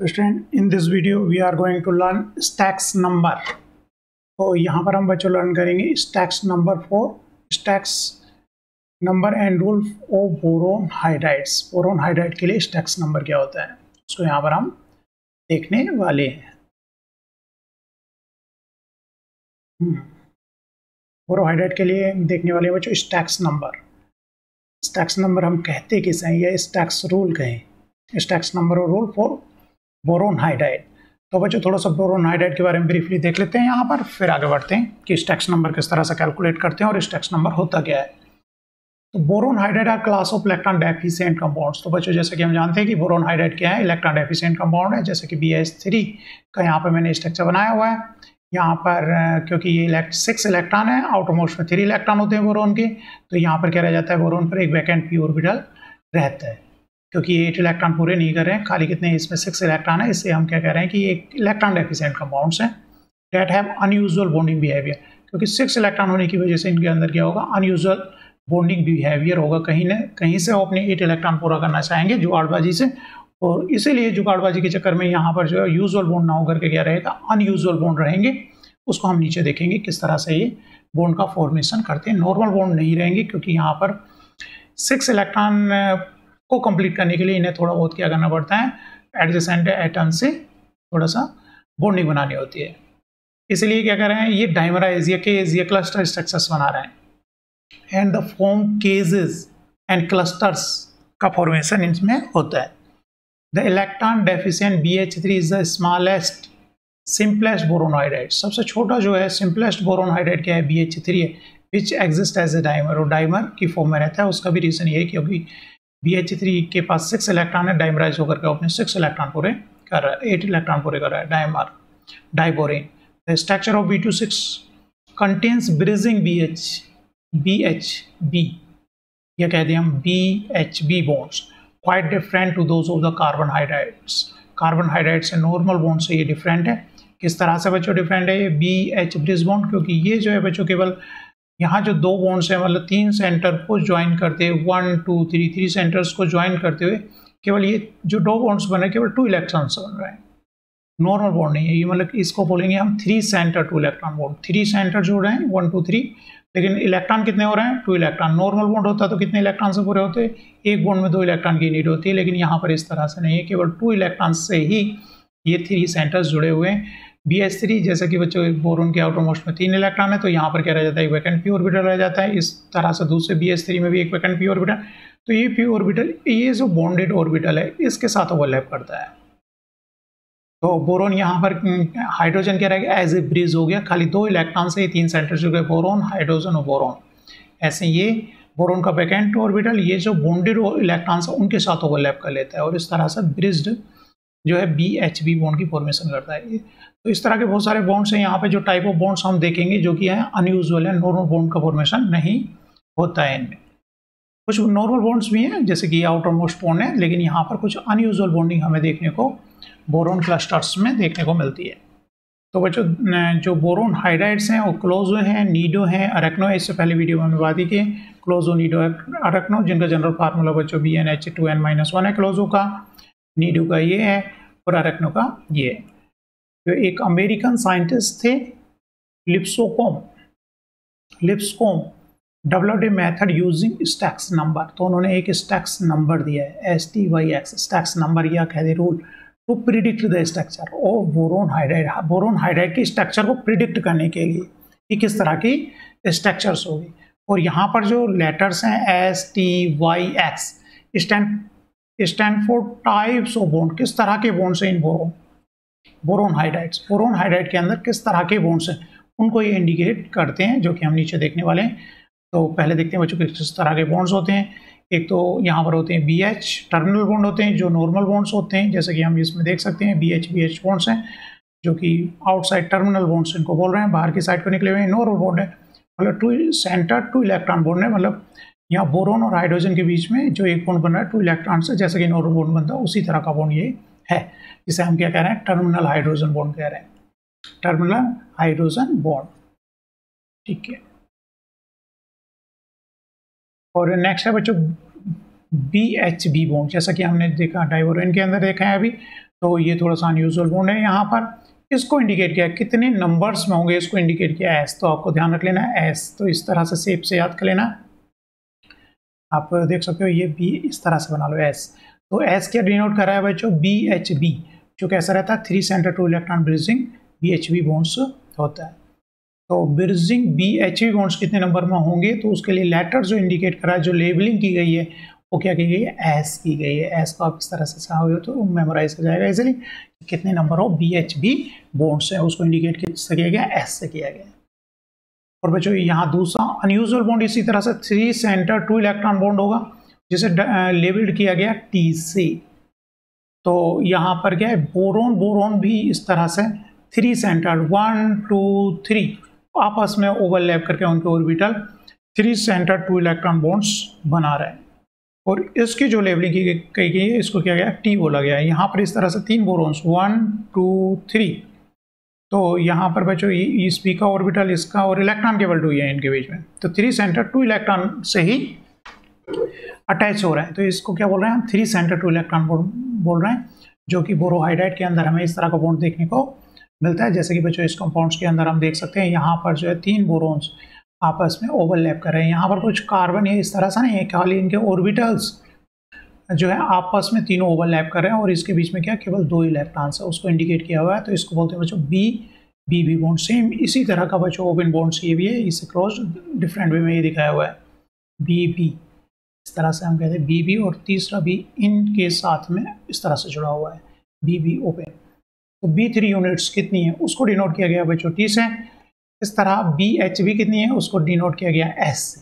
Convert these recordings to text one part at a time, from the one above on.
Student in this video we are going to learn styx number तो यहाँ पर हम बच्चों लर्न करेंगे styx number four styx number and rule of boron hydrides boron hydride के लिए स्टैक्स नंबर क्या होता है? उसको यहाँ पर हम देखने वाले हैं। हम्म। बोरो के लिए देखने वाले हैं बच्चों स्टैक्स नंबर स्टैक्स नंबर हम कहते किसे हैं या स्टैक्स रूल कहें? स्टैक्स नंबर और रूल फोर बोरोन हाइड्राइड तो बच्चों थोड़ा सा बोरोन हाइड्राइड के बारे में ब्रीफली देख लेते हैं यहाँ पर, फिर आगे बढ़ते हैं कि स्टैक्स नंबर किस तरह से कैलकुलेट करते हैं और स्टैक्स नंबर होता क्या है। तो boron hydride are class of electron deficient compounds तो बच्चों, जैसे कि हम जानते हैं कि बोरोन हाइड्राइड क्या है? इलेक्ट्रॉन डेफिशिएंट कंपाउंड है, जैसे कि बी एस थ्री का यहाँ पर मैंने स्ट्रक्चर बनाया हुआ है। यहाँ पर, क्योंकि ये सिक्स इलेक्ट्रॉन है आउटरमोस्ट में थ्री इलेक्ट्रॉन होते हैं बोरोन के। तो यहाँ पर क्या रह जाता है? बोरोन पर एक वैकेंट पी ऑर्बिटल रहता है। क्योंकि एट इलेक्ट्रॉन पूरे नहीं कर रहे हैं, खाली कितने इसमें सिक्स इलेक्ट्रॉन है, इससे हम क्या कह रहे हैं कि एक इलेक्ट्रॉन डेफिशिएंट कंपाउंड्स हैं that have unusual bonding behaviour क्योंकि सिक्स इलेक्ट्रॉन होने की वजह से इनके अंदर क्या होगा अनयूजल बॉन्डिंग बिहेवियर होगा कहीं ना, कहीं से वो अपने एट इलेक्ट्रॉन पूरा करना चाहेंगे जुगाड़बाजी से। और इसीलिए जुगाड़बाजी के चक्कर में यहाँ पर जो है यूजल बॉन्ड ना होकर के क्या रहेगा अनयूजल बॉन्ड रहेंगे। उसको हम नीचे देखेंगे किस तरह से ये बॉन्ड का फॉर्मेशन करते हैं। नॉर्मल बॉन्ड नहीं रहेंगे क्योंकि यहाँ पर सिक्स इलेक्ट्रॉन को कंप्लीट करने के लिए इन्हें थोड़ा बहुत क्या करना पड़ता है एडजेसेंट एटम से थोड़ा सा बॉन्डिंग बनानी होती है। इसलिए क्या कर रहे हैं, ये डाइमराइज या केज या क्लस्टर स्ट्रक्चर्स बना रहे हैं। And the form cages and clusters का फॉर्मेशन इसमें होता है। The electron deficient B H three is the smallest simplest boron hydride सबसे छोटा जो है सिंपलेस्ट बोरोनहाइड्राइड क्या है बी एच थ्री है which exist as a dimer और डाइमर की फॉर्म में रहता है, उसका भी रीज़न ये है, क्योंकि बी एच थ्री के पास सिक्स इलेक्ट्रॉन है डाइमराइज होकर के अपने सिक्स इलेक्ट्रॉन पूरे कर रहा है एट इलेक्ट्रॉन पूरे कर रहा है dimer diborane the structure of B two six contains bridging B H B H B या कहते हैं हम B H B bonds quite different to those of the carbon hydrides carbon hydride से normal bond से ये different है. किस तरह से बच्चों डिफरेंट है? ये बी एच ब्रिज बॉन्ड क्योंकि ये जो है बच्चों केवल यहाँ जो दो बॉन्ड्स हैं मतलब तीन सेंटर को ज्वाइन करते हुए one two three three centres को ज्वाइन करते हुए, केवल ये जो दो बॉन्ड्स बन केवल टू इलेक्ट्रॉन्स बन रहे हैं। नॉर्मल बॉन्ड नहीं है, ये मतलब इसको बोलेंगे हम three centre two electron bond three centre जुड़ रहे हैं वन टू थ्री लेकिन इलेक्ट्रॉन कितने हो रहे हैं? टू इलेक्ट्रॉन नॉर्मल बॉन्ड होता तो कितने इलेक्ट्रॉन से पूरे होते? एक बॉन्ड में दो इलेक्ट्रॉन की नीड होती है लेकिन यहाँ पर इस तरह से नहीं है, केवल टू इलेक्ट्रॉन से ही ये थ्री सेंटर्स जुड़े हुए हैं। बी एस थ्री जैसे कि बच्चों, बोरोन के आउटर मोस्ट में तीन इलेक्ट्रॉन है तो यहाँ पर क्या रह जाता है? एक वैकेंट पी ऑर्बिटल रह जाता है। इस तरह से दूसरे बी एस थ्री में भी एक वैकेंट पी ऑर्बिटल तो ये पी ऑर्बिटल ये जो बॉन्डेड ऑर्बिटल है, इसके साथ ओवरलैप करता है। तो बोरोन यहाँ पर हाइड्रोजन क्या रहेगा एज ए ब्रिज हो गया। खाली दो इलेक्ट्रॉन से ही तीन सेंटर जो गए बोरोन हाइड्रोजन और बोरोन ऐसे ये बोरोन का वैकेंट ऑर्बिटल ये जो बॉन्डेड इलेक्ट्रॉन्स है, उनके साथ ओवरलैप कर लेता है और इस तरह से ब्रिज्ड जो है बी एच बी बॉन्ड की फॉर्मेशन करता है तो इस तरह के बहुत सारे बॉन्ड्स हैं। यहाँ पे जो टाइप ऑफ़ बॉन्ड्स हम देखेंगे, जो कि है अनयूजल है नॉर्मल बॉन्ड का फॉर्मेशन नहीं होता है इनमें। कुछ नॉर्मल बॉन्ड्स भी हैं, जैसे कि आउटर मोस्ट बॉन्ड है, लेकिन यहाँ पर कुछ अनयूजल बॉन्डिंग हमें देखने को बोरोन क्लस्टर्स में देखने को मिलती है। तो बच्चों जो बोरोन हाइड्राइड्स हैं, वो क्लोजो हैं नीडो हैं अरेक्नो इससे पहले वीडियो में हमने बात की क्लोजो नीडो अरेक्नो जिनका जनरल फार्मूला बच्चों B N H two N minus one है क्लोजो का। नीडो का ये है, और अरेक्नो का ये है। जो एक अमेरिकन साइंटिस्ट थे, Lipscomb. Lipscomb developed a method using styx number तो उन्होंने एक स्टैक्स नंबर दिया है S T Y X styx number या कह दे rule to predict the structure और बोरोन हाइड्राइड बोरोन हाइड्राइड के स्ट्रक्चर को प्रिडिक्ट करने के लिए कि किस तरह की स्ट्रक्चर्स होगी। और यहाँ पर जो लेटर्स हैं S T Y X stand stand for types of bond किस तरह के बोन्ड से इन boron? Boron hydrides boron hydride के अंदर किस तरह के बोन्ड्स हैं? उनको ये इंडिकेट करते हैं, जो कि हम नीचे देखने वाले हैं। तो पहले देखते हैं बच्चों के किस तरह के बॉन्ड्स होते हैं। एक तो यहाँ पर होते हैं बी एच टर्मिनल बॉन्ड होते हैं, जो नॉर्मल बॉन्ड्स होते हैं। जैसे कि हम इसमें देख सकते हैं B H B H bonds हैं, जो कि आउटसाइड टर्मिनल बॉन्ड्स इनको बोल रहे हैं, बाहर की साइड को निकले हुए हैं नॉर्मल बॉन्ड है। मतलब two centre two electron bond है मतलब यहाँ बोरोन और हाइड्रोजन के बीच में जो एक बॉन्ड बन रहा है टू इलेक्ट्रॉन से, जैसे कि नॉर्मल बॉन्ड बनता है, उसी तरह का बॉन्ड ये है। जिसे हम क्या कह रहे हैं? टर्मिनल हाइड्रोजन बॉन्ड कह रहे हैं। टर्मिनल हाइड्रोजन बॉन्ड ठीक है। और नेक्स्ट है बच्चों बी एच बी बॉन्ड जैसा कि हमने देखा डाइवोरेन के अंदर देखा है अभी तो ये थोड़ा सा अनयूजल बॉन्ड है यहाँ पर। इसको इंडिकेट किया, कितने नंबर्स में होंगे इसको इंडिकेट किया एस तो आपको ध्यान रख लेना है एस तो इस तरह से सेप से याद कर लेना। आप देख सकते हो, ये बी इस तरह से बना लो एस तो एस क्या डिनोट कर रहा है बच्चों बी एच बी जो कैसा रहता है? Three centre two electron bridging B H B bonds होता है। तो bridging B H B bonds कितने नंबर में होंगे? तो उसके लिए लेटर जो इंडिकेट कर है, जो लेबलिंग की गई है, वो क्या की गई है? एस की गई है। एस को आप इस तरह से चाहोगे तो मेमोराइज हो जाएगा इजिली कितने नंबर हो बी एच बी बॉन्ड्स है। उसको इंडिकेट किससे किया गया? एस से किया गया। और बच्चों, यहाँ दूसरा अनयूजल बॉन्ड इसी तरह से three centre two electron bond होगा, जिसे लेबल्ड किया गया टी सी तो यहाँ पर क्या है बोरोन बोरोन भी इस तरह से three centre one two three आपस में ओवरलैप करके उनके orbital three centre two electron bonds बना रहे हैं। और इसकी जो लेबलिंग की गई है, इसको किया गया टी बोला गया है। यहाँ पर इस तरह से तीन बोरोन्स वन टू थ्री तो यहाँ पर बच्चों इस पी का ऑर्बिटल इसका और इलेक्ट्रॉन केवल टू है इनके बीच में। तो थ्री सेंटर टू इलेक्ट्रॉन से ही अटैच हो रहे हैं। तो इसको क्या बोल रहे हैं? हम थ्री सेंटर टू इलेक्ट्रॉन बोल रहे हैं, जो कि बोरोहाइड्राइड के अंदर हमें इस तरह का बॉन्ड देखने को मिलता है। जैसे कि बच्चों, इस कंपाउंड्स के अंदर हम देख सकते हैं, यहाँ पर जो है तीन बोरोन्स आपस में ओवरलैप कर रहे हैं। यहाँ पर कुछ कार्बन है इस तरह से नहीं है, खाली इनके ऑर्बिटल्स जो है, आपस में तीनों ओवरलैप कर रहे हैं और इसके बीच में क्या, केवल दो इलेक्ट्रॉन्स है। उसको इंडिकेट किया हुआ है तो इसको बोलते हैं बच्चों B B B bond same इसी तरह का बच्चों ओपन बॉन्ड्स ये भी है, इसे क्रॉस डिफरेंट वे में ये दिखाया हुआ है। बी बी इस तरह से हम कहते हैं बी बी और तीसरा भी इन के साथ में इस तरह से जुड़ा हुआ है। बी बी ओपन तो बी थ्री यूनिट्स कितनी है, उसको डिनोट किया गया बच्चों टी से इस तरह बी एच बी कितनी है, उसको डिनोट किया गया एस से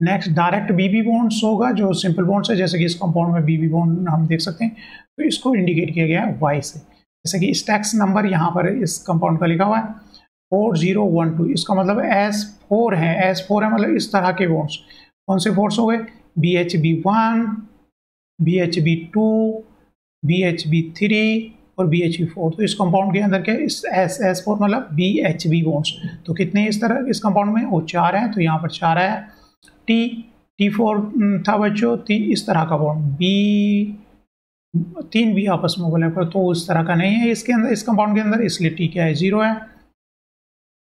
next direct B B bonds होगा, जो सिंपल बॉन्ड्स है, जैसे कि इस कंपाउंड में बी बी बॉन्ड हम देख सकते हैं। तो इसको इंडिकेट किया गया है वाई से। जैसे कि स्टैक्स नंबर यहाँ पर इस कंपाउंड का लिखा हुआ है फोर ज़ीरो वन टू इसका मतलब एस फोर है एस फोर है मतलब इस तरह के बॉन्ड्स कौन से फोर्स हो गए? B H B one B H B two B H B three और बी एच बी फोर तो इस कंपाउंड के अंदर क्या इस एस एस फोर मतलब बी एच बी बॉन्ड्स तो कितने इस तरह, इस कंपाउंड में? वो चार हैं तो यहाँ पर चार है। टी टी फोर था बच्चों तीन इस तरह का बॉन्ड बी तीन भी आपस में बोले, पर तो उस तरह का नहीं है, इसके अंदर इस कंपाउंड के अंदर, इसलिए टी क्या है ज़ीरो है।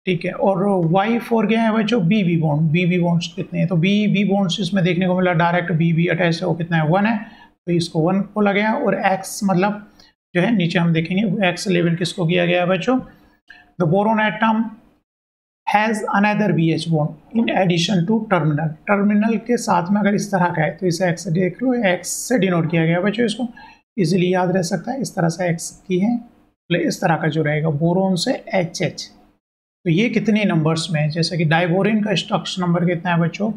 ठीक है, और वाई फोर क्या है बच्चों B B bond B B bonds कितने हैं? तो बी बी बॉन्ड्स इसमें देखने को मिला डायरेक्ट बी बी अटैच है, वो कितना है वन है। तो इसको वन बोला गया, और एक्स मतलब जो है, नीचे हम देखेंगे एक्स लेवल किसको किया गया है बच्चों? The boron atom has another B H bond in addition to terminal terminal के साथ में अगर इस तरह का है तो इसे एक्स देख लो एक्स से डिनोट किया गया बच्चों इसको। इजीली याद रह सकता है, इस तरह से एक्स की है इस तरह का जो रहेगा बोरोन से एच एच तो ये कितने नंबर्स में है? जैसे कि डाइबोरिन का स्ट्रक्चर नंबर कितना है बच्चों?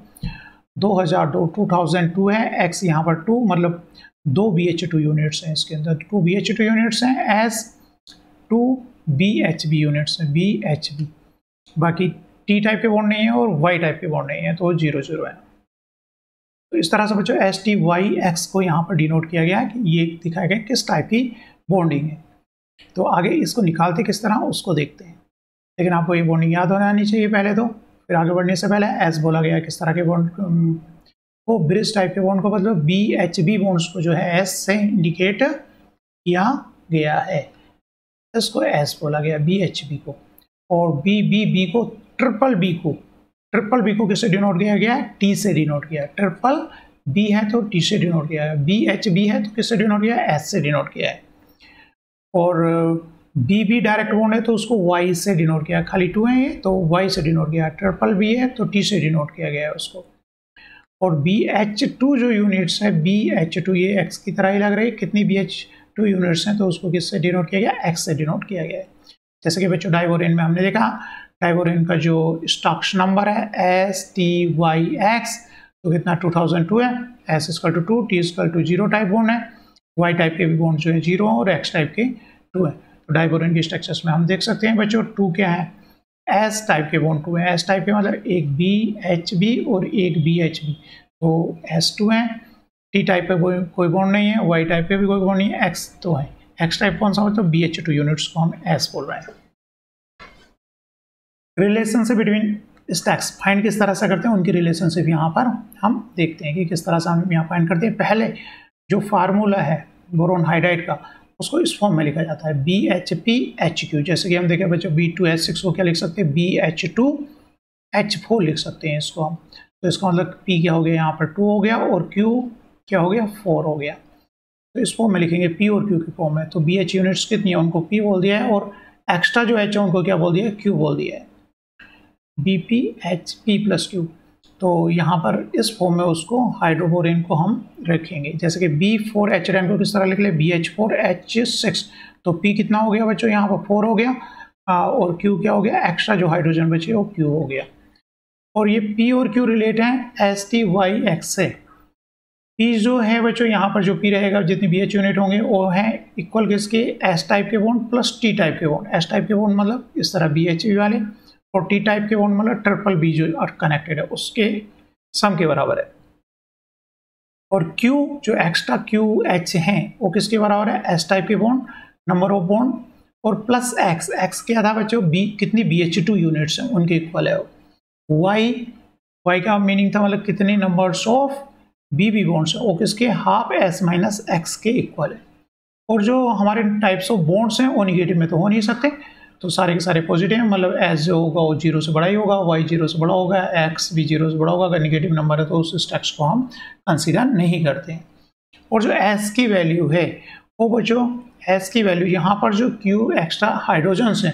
2002 2002 है एक्स यहाँ पर टू मतलब दो बी एच टू यूनिट्स हैं इसके अंदर। Two B H two units हैं S two B H B units हैं बी एच बी बाकी टी टाइप के बॉन्ड नहीं है और वाई टाइप के बॉन्ड नहीं है तो ज़ीरो ज़ीरो है। तो इस तरह से बच्चों एस टी वाई एक्स को यहाँ पर डिनोट किया गया है कि ये दिखाया गया किस टाइप की बॉन्डिंग है। तो आगे इसको निकालते किस तरह, उसको देखते हैं। लेकिन आपको ये बॉन्डिंग याद होना आनी चाहिए पहले तो। फिर आगे बढ़ने से पहले एस बोला गया किस तरह के बॉन्ड वो ब्रिज टाइप के बॉन्ड को मतलब बी एच बी बॉन्ड्स को जो है एस से इंडिकेट किया गया है। इसको एस बोला गया बी एच बी को। और बी बी बी को ट्रिपल बी को ट्रिपल बी को किससे डिनोट किया गया है टी से डिनोट किया है ट्रिपल बी है तो टी से डिनोट किया है बी एच बी है तो किससे डिनोट किया है एस से डिनोट किया है और बी बी डायरेक्ट बॉन्ड है तो उसको वाई से डिनोट किया खाली टू है ये तो वाई से डिनोट किया ट्रिपल बी है तो टी से डिनोट किया गया है उसको और बी एच टू जो यूनिट्स है बी एच टू ये एक्स की तरह ही लग रही है कितनी बी एच टू यूनिट्स हैं तो उसको किससे डिनोट किया गया एक्स से डिनोट किया गया है जैसे कि बच्चों डाइवोरिन में हमने देखा डाइवोरिन का जो स्टॉक्स नंबर है एस टी वाई एक्स तो कितना टू थाउज़ेंड टू है। S equal to two T equal to zero type bond है। वाई टाइप के भी बॉन्ड जो है ज़ीरो और एक्स टाइप के टू है। तो डाइवोरिन के स्ट्रक्चर्स में हम देख सकते हैं, बच्चों टू क्या है? एस टाइप के बॉन्ड टू है। एस टाइप के मतलब एक बी एच बी और एक बी एच बी तो एस टू है टी टाइप पे कोई कोई बॉन्ड नहीं है वाई टाइप पे भी कोई बॉन्ड नहीं है एक्स तो है। एक्स टाइप कौन सा होता है बी एच टू यूनिट्स को हम एस बोल रहे हैं। रिलेशनशिप बिटवीन स्टैक्स फाइंड किस तरह से करते हैं, उनकी रिलेशनशिप यहाँ पर हम देखते हैं कि किस तरह से हम यहाँ फाइंड करते हैं। पहले जो फार्मूला है बोरोन हाइड्राइड का, उसको इस फॉर्म में लिखा जाता है। B H P H Q जैसे कि हम देखें, बच्चों बी टू एच सिक्स को क्या लिख सकते हैं? B H two H four लिख सकते हैं इसको हम। तो इसका मतलब पी क्या हो गया? यहाँ पर टू हो गया और क्यू क्या हो गया? फोर हो गया। तो इस फॉर्म में लिखेंगे पी और क्यू की फॉर्म में। तो बी एच यूनिट्स कितनी है? उनको पी बोल दिया है और एक्स्ट्रा जो एच है उनको क्या बोल दिया है? क्यू बोल दिया है। B P H P plus Q तो यहाँ पर इस फॉर्म में उसको हाइड्रोबोरिन को हम रखेंगे। जैसे कि बी फोर एच रैन को किस तरह लिख ले? B H four H six तो पी कितना हो गया बच्चों? यहाँ पर फोर हो गया। आ, और क्यू क्या हो गया? एक्स्ट्रा जो हाइड्रोजन बचे वो क्यू हो गया। और ये पी और क्यू रिलेट हैं एस टी वाई एक्स से। पी जो है बच्चों, यहाँ पर जो पी रहेगा, जितनी बी एच यूनिट होंगे, वो हैं इक्वल किसके एस टाइप के बॉन्ड प्लस टी टाइप के बॉन्ड एस टाइप के बॉन्ड मतलब इस तरह बी एच यू वाले, और टी टाइप के बॉन्ड मतलब ट्रिपल बी जो कनेक्टेड है, उसके सम के बराबर है। और Q जो एक्स्ट्रा क्यू एच हैं, वो किसके बराबर है? एस टाइप के बॉन्ड नंबर ऑफ़ बॉन्ड और प्लस एक्स एक्स क्या था बच्चों? बी कितनी बी एच टू यूनिट्स हैं, उनके इक्वल है। वाई वाई का मीनिंग था मतलब कितने numbers of B B bonds है वो किसके हाफ़ एस माइनस एक्स के इक्वल है। और जो हमारे टाइप्स ऑफ़ बॉन्ड्स हैं, वो निगेटिव में तो हो नहीं सकते। तो सारे के सारे पॉजिटिव हैं मतलब एस जो होगा, वो ज़ीरो से बड़ा ही होगा वाई ज़ीरो से बड़ा होगा एक्स भी ज़ीरो से बड़ा होगा। अगर निगेटिव नंबर है तो उस स्टेक्स को हम कंसिडर नहीं करते हैं। और जो एस की वैल्यू है, वो बच्चों एस की वैल्यू यहाँ पर जो क्यू एक्स्ट्रा हाइड्रोजन्स हैं,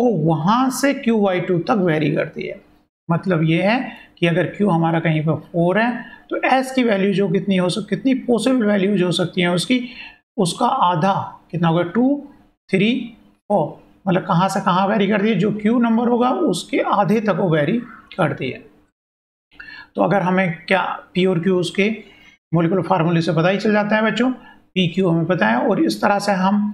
वो वहाँ से क्यू वाई टू तक वेरी करती है। मतलब ये है कि अगर क्यू हमारा कहीं पर फोर है तो एस की वैल्यू जो कितनी हो सकती कितनी पॉसिबल वैल्यूज़ हो सकती हैं उसकी, उसका आधा कितना होगा? टू थ्री फोर मतलब कहाँ से कहाँ वेरी करती है? जो क्यू नंबर होगा, उसके आधे तक वो वेरी करती है। तो अगर हमें क्या पी और क्यू उसके मोलिकुलर फार्मूले से पता ही चल जाता है बच्चों? पी क्यू हमें पता है और इस तरह से हम,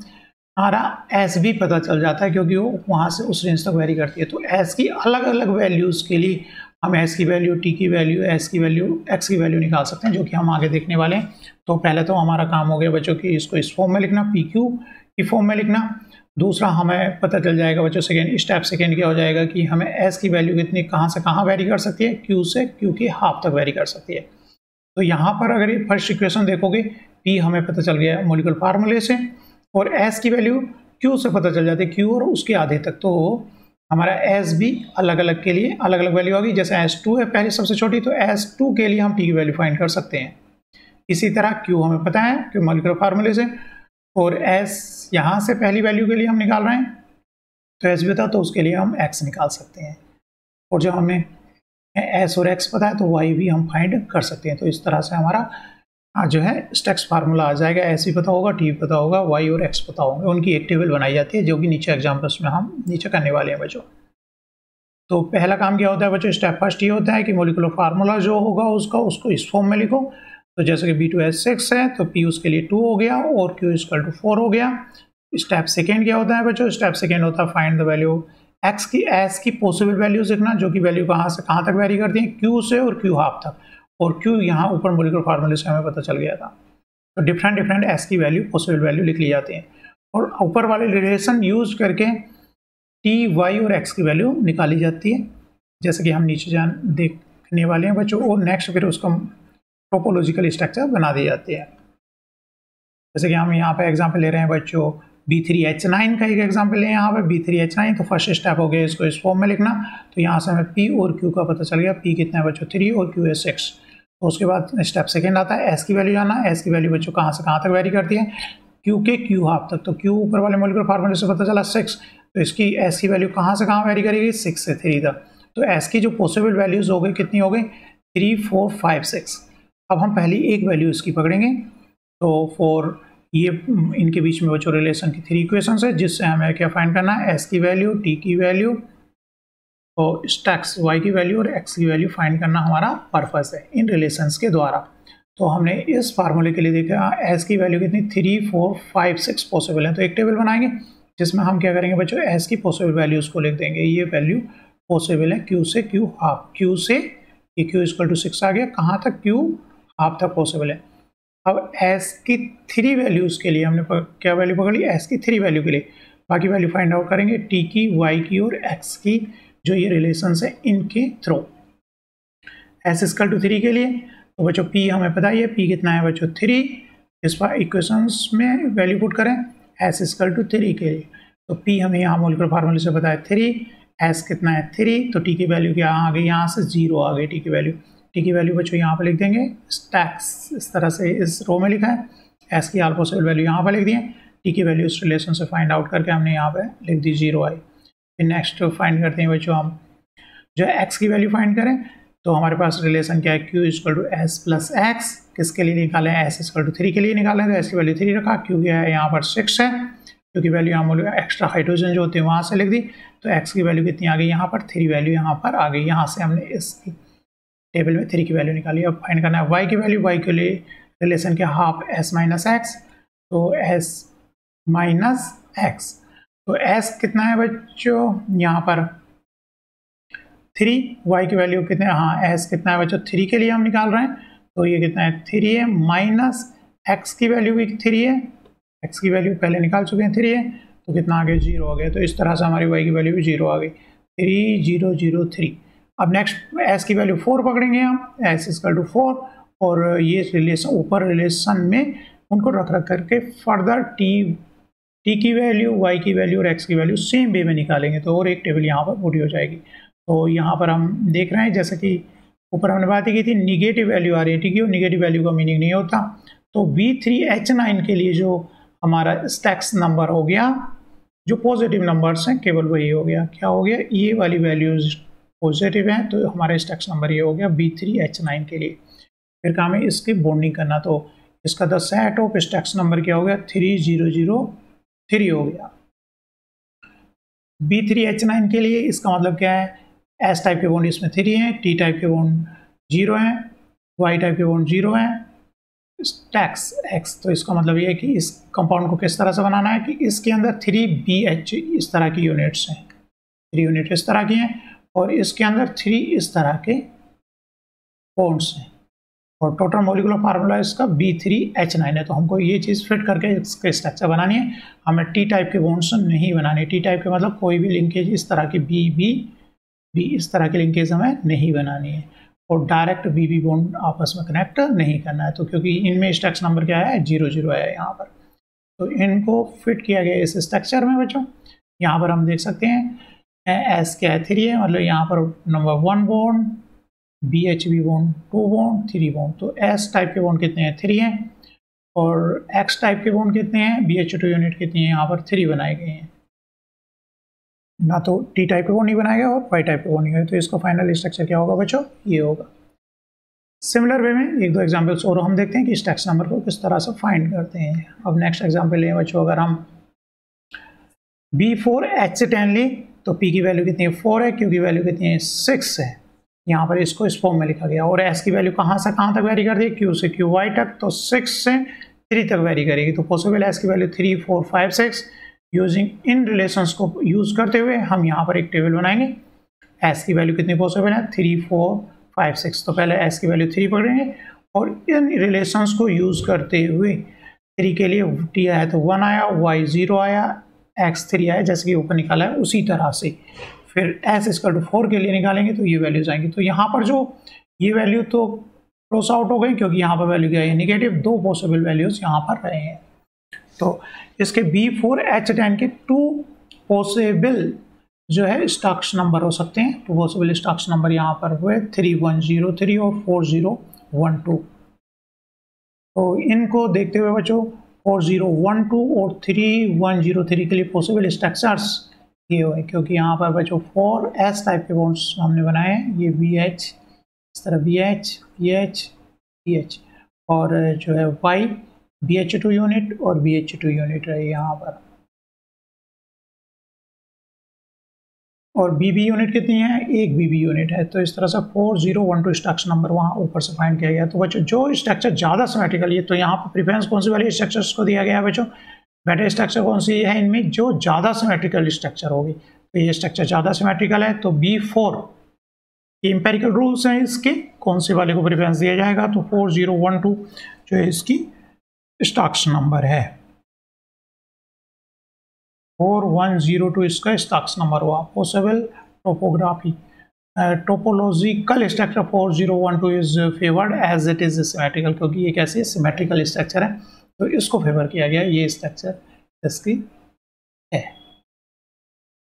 हमारा एस भी पता चल जाता है क्योंकि वो वहाँ से उस रेंज तक वेरी करती है। तो एस की अलग अलग वैल्यूज़ के लिए हम एस की वैल्यू टी की वैल्यू एस की वैल्यू एक्स की वैल्यू निकाल सकते हैं, जो कि हम आगे देखने वाले हैं। तो पहले तो हमारा काम हो गया बच्चों की इसको इस फॉर्म में लिखना पी क्यू की फॉर्म में लिखना। दूसरा हमें पता चल जाएगा बच्चों सेकेंड स्टेप सेकेंड क्या हो जाएगा कि हमें एस की वैल्यू कितनी, कहाँ से कहाँ वेरी कर सकती है? क्यू से क्यू की हाफ़ तक वेरी कर सकती है। तो यहाँ पर अगर ये फ़र्स्ट इक्वेशन देखोगे पी हमें पता चल गया मोलिकुल फार्मूले से, और एस की वैल्यू क्यू से पता चल जाती है क्यू और उसके आधे तक। तो हमारा एस भी अलग अलग के लिए अलग अलग वैल्यू होगी जैसे एस टू है पहले सबसे छोटी तो एस टू के लिए हम टी की वैल्यू फाइंड कर सकते हैं। इसी तरह क्यू हमें पता है कि मोलिकुलर फार्मूले से, और एस यहाँ से पहली वैल्यू के लिए हम निकाल रहे हैं। तो एस भी था तो उसके लिए हम एक्स निकाल सकते हैं। और जब हमें एस और एक्स पता है तो वाई भी हम फाइंड कर सकते हैं। तो इस तरह से हमारा जो है स्टेक्स फार्मूला आ जाएगा भी पता होगा टी पता होगा वाई और एक्स पता होंगे, उनकी एक टेबल बनाई जाती है, जो कि नीचे एग्जाम्पल्स में हम नीचे करने वाले हैं, बच्चों। तो पहला काम क्या होता है, बच्चों स्टेप फ़र्स्ट ये होता है कि मोलिकुलर फार्मूला जो होगा, उसका, उसको इस फॉर्म में लिखो। तो जैसे कि बी टू एस सिक्स है तो पी उसके लिए टू हो गया, और क्यू इसकल टू फोर हो गया। स्टेप सेकेंड क्या होता है, बच्चों स्टेप सेकेंड होता है फाइंड द वैल्यू एक्स की एस की पॉसिबल वैल्यूज़ लिखना, जो कि वैल्यू कहाँ से, कहाँ तक वेरी करती है क्यू से और क्यू हाफ़ तक। और क्यू यहाँ ऊपर मोलिकुलर फार्मूले से हमें पता चल गया था? तो डिफरेंट डिफरेंट एस की वैल्यू पॉसिबल वैल्यू लिख ली जाती है। और ऊपर वाले रिलेशन यूज़ करके टी वाई और एक्स की वैल्यू निकाली जाती है। जैसे कि हम नीचे जान, देखने वाले हैं बच्चों, और नेक्स्ट फिर उसका टोपोलॉजिकल स्ट्रक्चर बना दी जाती है। जैसे कि हम यहाँ पे एग्ज़ाम्पल ले रहे हैं बच्चों बी थ्री एच नाइन का एक एग्ज़ाम्पल लें यहाँ पे बी थ्री एच नाइन तो फ़र्स्ट स्टेप हो गया इसको इस फॉर्म में लिखना। तो यहाँ से हमें पी और क्यू का पता चल गया। पी कितना है बच्चों? थ्री और क्यू है सिक्स उसके बाद स्टेप सेकेंड आता है एस की वैल्यू जाना एस की वैल्यू बच्चों कहाँ से कहाँ तक वेरी करती है? क्यू के क्यू हाफ़ तक तो क्यू ऊपर वाले मोलिकुलर फार्मूले से पता चला सिक्स तो इसकी एस की वैल्यू कहाँ से कहाँ वेरी करेगी? सिक्स से थ्री तक। तो एस की जो पॉसिबल वैल्यूज़ हो गई, कितनी हो गई? थ्री फोर फाइव सिक्स अब हम पहली एक वैल्यू इसकी पकड़ेंगे। तो फोर ये, इनके बीच में बच्चों रिलेशन की थ्री इक्वेशन है, जिससे हमें क्या फाइंड करना है? एस की वैल्यू टी की वैल्यू और स्टैक्स वाई की वैल्यू और एक्स की वैल्यू फाइंड करना हमारा पर्पस है, इन रिलेशंस के द्वारा। तो हमने इस फार्मूले के लिए देखा एस की वैल्यू कितनी? Three four five six possible है। तो एक टेबल बनाएँगे, जिसमें हम क्या करेंगे बच्चों? एस की पॉसिबल वैल्यूज़ को लिख देंगे। ये वैल्यू पॉसिबल है क्यू से क्यू हाफ़ क्यू से ये Q is equal to six आ गया। कहाँ तक? क्यू हाफ़ तक पॉसिबल है। अब एस की थ्री वैल्यूज़ के लिए हमने क्या वैल्यू पकड़ी? एस की थ्री वैल्यू के लिए। बाकी वैल्यू फाइंड आउट करेंगे टी की वाई की और एक्स की। जो ये रिलेशन है, इनके through S equal to three के लिए तो बच्चों पी हमें पता ही है पी कितना है बच्चों? थ्री इस पर इक्वेशंस में वैल्यू पुट करें एस स्कल टू थ्री के लिए. तो पी हमें यहाँ मोलिकुलर फार्मूले से पता है थ्री एस कितना है? थ्री तो टी की वैल्यू क्या आ गई? यहाँ से ज़ीरो आ गई टी की वैल्यू टी की वैल्यू बच्चों यहाँ पर लिख देंगे स्टैक्स इस तरह से इस रो में लिखा है। एस की आल पॉसिबल वैल्यू यहाँ पर लिख दिए टी की वैल्यू इस रिलेशन से फाइंड आउट करके हमने यहाँ पर लिख दी ज़ीरो आई फिर नेक्स्ट फाइंड करते हैं बच्चों हम। जो एक्स की वैल्यू फाइंड करें तो हमारे पास रिलेशन क्या है? Q is equal to S plus X किसके लिए निकाले? एस इजक्वल टू थ्री के लिए निकालें। तो एस की वैल्यू थ्री रखा। क्यू क्या है, यहाँ पर सिक्स है। क्योंकि वैल्यू यहाँ एक्स्ट्रा हाइड्रोजन जो होते हैं, वहाँ से लिख दी। तो एक्स की वैल्यू कितनी आ गई? यहाँ पर थ्री वैल्यू यहाँ पर आ गई। यहाँ से हमने इस टेबल में थ्री की वैल्यू निकाली। अब फाइंड करना है वाई की वैल्यू वाई के लिए रिलेशन के हाफ़ एस माइनस एक्स तो एस माइनस एक्स तो एस कितना है बच्चों? यहाँ पर थ्री वाई की वैल्यू कितने? हाँ एस कितना है बच्चों? थ्री के लिए हम निकाल रहे हैं। तो ये कितना है? थ्री है माइनस एक्स की वैल्यू भी थ्री है। एक्स की वैल्यू पहले निकाल चुके हैं थ्री है। तो कितना आ गया? ज़ीरो आ गया। तो इस तरह से हमारी वाई की वैल्यू भी ज़ीरो आ गई। थ्री ज़ीरो ज़ीरो थ्री अब नेक्स्ट एस की वैल्यू फोर पकड़ेंगे हम। एस इजकल टू फोर और ये रिलेशन ऊपर रिलेशन में उनको रख रख करके फर्दर टी टी की वैल्यू वाई की वैल्यू और एक्स की वैल्यू सेम वे में निकालेंगे तो और एक टेबल यहाँ पर पूरी हो जाएगी। तो यहाँ पर हम देख रहे हैं जैसे कि ऊपर हमने बात की थी निगेटिव वैल्यू आ रही है ठीक है और निगेटिव वैल्यू का मीनिंग नहीं होता। तो वी थ्री एच नाइन के लिए जो हमारा स्टैक्स नंबर हो गया, जो पॉजिटिव नंबर्स हैं, केवल वही हो गया। क्या हो गया? ये वाली वैल्यूज़ पॉजिटिव हैं तो हमारा स्टैक्स नंबर ये हो गया बी थ्री एच नाइन के लिए। फिर काम है इसकी बॉन्डिंग करना तो इसका the set of styx number क्या हो गया? थ्री ज़ीरो ज़ीरो थ्री हो गया। बी थ्री एच नाइन के लिए इसका मतलब क्या है? एस टाइप के बॉन्ड इसमें थ्री हैं टी टाइप के बॉन्ड ज़ीरो हैं वाई टाइप के बॉन्ड ज़ीरो हैं टैक्स एक्स तो इसका मतलब ये है कि इस कंपाउंड को किस तरह से बनाना है कि इसके अंदर थ्री बी एच इस तरह की यूनिट्स हैं। थ्री यूनिट इस तरह की हैं और इसके अंदर थ्री इस तरह के बॉन्ड्स हैं। और टोटल मोलिकुलर फार्मूला इसका बी थ्री एच नाइन है। तो हमको ये चीज़ फिट करके इसका स्ट्रक्चर बनानी है। हमें टी टाइप के बॉन्ड्स नहीं बनाने। टी टाइप के मतलब कोई भी लिंकेज इस तरह की बी बी बी इस तरह की लिंकेज हमें नहीं बनानी है। और डायरेक्ट बी बी बॉन्ड आपस में कनेक्ट नहीं करना है। तो क्योंकि इनमें स्ट्रक्च नंबर क्या है? ज़ीरो ज़ीरो है यहाँ पर। तो इनको फिट किया गया इस स्ट्रक्चर में बच्चों। यहाँ पर हम देख सकते हैं एस क्या है थ्री है। मतलब यहाँ पर number one bond B H B bond two bond three bond तो एस टाइप के बॉन्ड कितने हैं? थ्री हैं। और एक्स टाइप के बॉन्ड कितने हैं? बी एच टू यूनिट कितनी है? यहाँ पर थ्री बनाए गए हैं। ना तो टी टाइप के बॉन्ड नहीं बनाया गया और वाई टाइप के बॉन्ड नहीं गए। तो इसका फाइनल स्ट्रक्चर क्या होगा बच्चों? ये होगा। सिमिलर वे में एक दो एग्जाम्पल्स और हम देखते हैं कि स्टैक्स नंबर को किस तरह से फाइंड करते हैं। अब नेक्स्ट एग्ज़ाम्पल लें बच्चों, अगर हम बी फोर एच से टेन ली तो पी की वैल्यू कितनी है? फोर है क्यू की वैल्यू कितनी है? सिक्स है। यहाँ पर इसको इस फॉर्म में लिखा गया। और एस की वैल्यू कहाँ से, कहाँ तक वेरी कर दी क्यू से क्यू वाई तक तो सिक्स से थ्री तक वेरी करेगी। तो पॉसिबल एस की value three four five six using in relations को यूज़ करते हुए हम यहाँ पर एक टेबल बनाएँगे। एस की वैल्यू कितनी पॉसिबल है? थ्री फोर फाइव सिक्स तो पहले एस की वैल्यू थ्री पकड़ेंगे और इन रिलेशंस को यूज़ करते हुए थ्री के लिए टी आया तो वन आया वाई ज़ीरो आया एक्स थ्री आया, जैसे कि ऊपर निकाला है, उसी तरह से। फिर एस इसका टू फोर के लिए निकालेंगे तो ये वैल्यूज़ आएँगी। तो यहाँ पर जो ये वैल्यू तो क्रॉस आउट हो गई क्योंकि यहाँ पर वैल्यू क्या है? निगेटिव दो पॉसिबल वैल्यूज़ यहाँ पर रहे हैं। तो इसके बी फोर एच टेन के टू पॉसिबल जो है स्टॉक्स नंबर हो सकते हैं। टू पॉसिबल स्टॉक्स नंबर यहाँ पर हुए। थ्री वन ज़ीरो थ्री और फोर ज़ीरो वन टू तो इनको देखते हुए बच्चों फोर ज़ीरो वन टू और थ्री वन ज़ीरो थ्री के लिए पॉसिबल स्ट्रक्चर्स ये हुए, क्योंकि यहाँ पर बच्चों फोर एस टाइप के बॉन्ड्स हमने बनाए हैं। ये वी एच इस तरह B H B H B H और जो है Y B H two unit और बी एच टू यूनिट रहे यहाँ पर। और बी बी यूनिट कितनी है? एक बी बी यूनिट है। तो इस तरह से four zero one two structure number वहाँ ऊपर से फाइंड किया गया। तो बच्चों, जो स्ट्रक्चर ज़्यादा सिमेट्रिकल है तो यहाँ पर प्रिफरेंस कौन सी वाली स्ट्रक्चर्स को दिया गया है बच्चों? बेटर स्ट्रक्चर कौन सी है इनमें? जो ज़्यादा सिमेट्रिकल स्ट्रक्चर होगी। तो ये स्ट्रक्चर ज़्यादा सिमेट्रिकल है तो बी फोर ये इंपेरिकल रूल्स हैं इसके। कौन से वाले को प्रिफरेंस दिया जाएगा? तो फोर ज़ीरो वन टू जो है इसकी स्टॉक्स नंबर है। फोर वन ज़ीरो टू इसका स्टॉक्स नंबर हुआ। Possible topography topological structure four zero one two is favoured as it is symmetrical क्योंकि ये कैसे? सिमेट्रिकल स्ट्रक्चर है। तो इसको फेवर किया गया, ये स्ट्रक्चर इसकी है।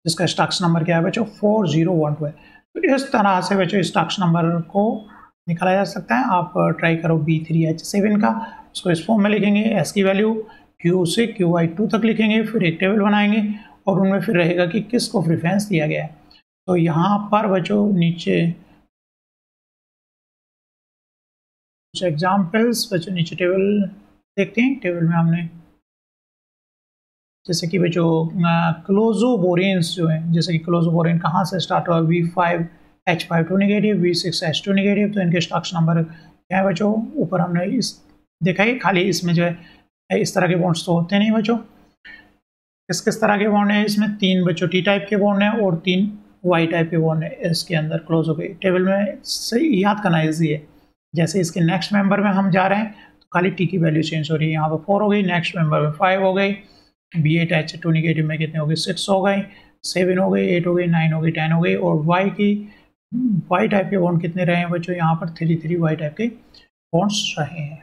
इसका स्टॉक्स नंबर क्या है बच्चों? फोर ज़ीरो वन टू है। तो इस तरह से बच्चों स्टॉक्स नंबर को निकाला जा सकता है। आप ट्राई करो बी थ्री एच सेवन का, उसको इस फॉर्म में लिखेंगे एस की वैल्यू क्यू से क्यू आई टू तक लिखेंगे, फिर एक टेबल बनाएँगे और उनमें फिर रहेगा कि किसको प्रिफ्रेंस दिया गया है। तो यहाँ पर बच्चों, नीचे कुछ एग्जाम्पल्स बच्चों, नीचे टेबल देखते हैं टेबल में हमने। जैसे कि बच्चों क्लोजोबोरेंस जो है, जैसे कि क्लोजोबोरेन कहाँ से स्टार्ट हुआ B five H five two negative B six H two negative तो इनके स्टॉक्स नंबर क्या है बच्चों? ऊपर हमने इस, देखा है, खाली इसमें जो है, इस तरह के बॉन्ड्स तो होते नहीं बच्चों। किस किस तरह के बॉन्ड है इसमें? तीन बच्चों टी टाइप के बॉन्ड है और तीन वाई टाइप के बॉन्ड है, इसके अंदर क्लोज हो गई टेबल में सही याद करना ईजी है। जैसे इसके नेक्स्ट मेंबर में हम जा रहे हैं खाली टी की वैल्यू चेंज हो रही है। यहाँ पर फोर हो गई नेक्स्ट मेंबर में फाइव हो गई। B eight H two negative में कितने हो गई सिक्स हो गई सेवन हो गई एट हो गई नाइन हो गई टेन हो गई और वाई की वाई टाइप के बॉन्ड कितने रहे हैं बच्चों? यहाँ पर थ्री थ्री वाई टाइप के बॉन्ड्स रहे हैं।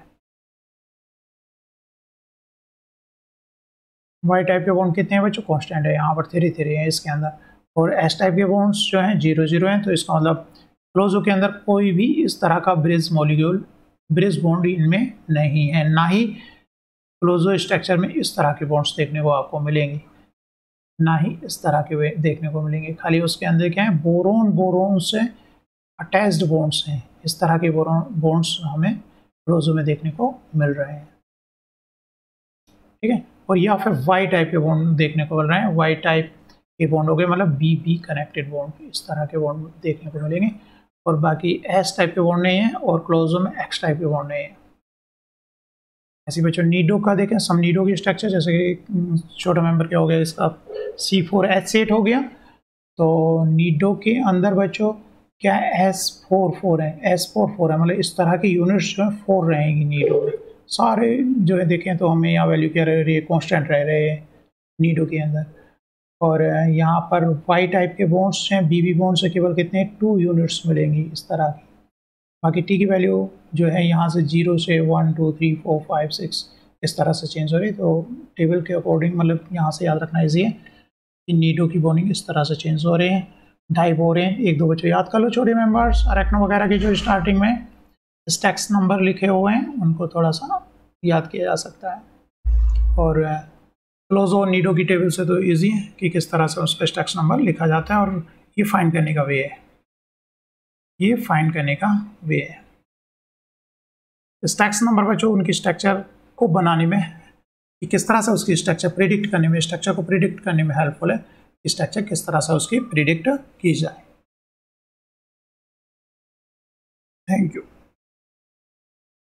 वाई टाइप के बॉन्ड कितने हैं बच्चों? कॉन्स्टेंट है। यहाँ पर थ्री थ्री है इसके अंदर। और एस टाइप के बॉन्ड्स जो हैं ज़ीरो ज़ीरो हैं। तो इसका मतलब क्लोजो के अंदर कोई भी इस तरह का ब्रिज मोलिक्यूल ब्रिज बॉन्ड इनमें नहीं है, ना ही क्लोजो स्ट्रक्चर में इस तरह के बॉन्ड्स देखने को आपको मिलेंगे। ना ही इस तरह के देखने को मिलेंगे। खाली उसके अंदर क्या है? बोरोन बोरोन से अटैच्ड बॉन्ड्स हैं। इस तरह के बोरोन बॉन्ड्स हमें क्लोजो में देखने को मिल रहे हैं। ठीक है? और या फिर वाई टाइप के बॉन्ड देखने को मिल रहे हैं। वाई टाइप के बॉन्ड हो गए मतलब बी बी कनेक्टेड बॉन्ड इस तरह के बॉन्ड देखने को मिलेंगे। और बाकी एस टाइप के बॉन्ड नहीं है और क्लोजो में एक्स टाइप के बॉन्ड नहीं है। ऐसे बच्चों नीडो का देखें सम नीडो की स्ट्रक्चर जैसे कि छोटा मेंबर क्या हो गया, इसका सी फोर एच एट हो गया। तो नीडो के अंदर बच्चों, क्या एस फोर फोर है? एस फोर फोर है मतलब इस तरह की यूनिट्स जो है फोर रहेंगी नीडो में। सारे जो है देखें तो हमें यहाँ वैल्यू क्या रह रही है? कॉन्स्टेंट रह रहे हैं नीडो के अंदर। और यहाँ पर वाई टाइप के बॉन्ड्स हैं बी बी बॉन्ड से केवल कितने टू यूनिट्स मिलेंगी इस तरह की। बाकी टी की वैल्यू जो है यहाँ से ज़ीरो से one two three four five six इस तरह से चेंज हो रही तो टेबल के अकॉर्डिंग मतलब यहाँ से याद रखना ईजी है कि नीडो की बॉन्डिंग इस तरह से चेंज हो रहे हैं ढाई हो रहे हैं, एक दो बच्चों याद कर लो छोटे मेंबर्स अरेक्नो वगैरह के जो स्टार्टिंग में स्टैक्स नंबर लिखे हुए हैं, उनको थोड़ा सा याद किया जा सकता है। और क्लोज और नीडो की टेबल से तो इजी है कि किस तरह से उसका स्टैक्स नंबर लिखा जाता है और ये फाइंड करने का वे है। ये फाइंड करने का वे है। स्टैक्स नंबर बच्चों, उनकी स्ट्रक्चर को बनाने में कि किस तरह से उसकी स्ट्रक्चर प्रिडिक्ट करने में स्ट्रक्चर को प्रिडिक्ट करने में हेल्पफुल है स्ट्रक्चर किस तरह से उसकी प्रिडिक्ट की जाए। Thank you